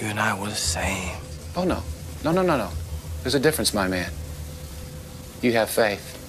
You and I were the same. Oh, no. No, no, no, no. There's a difference, my man. You have faith.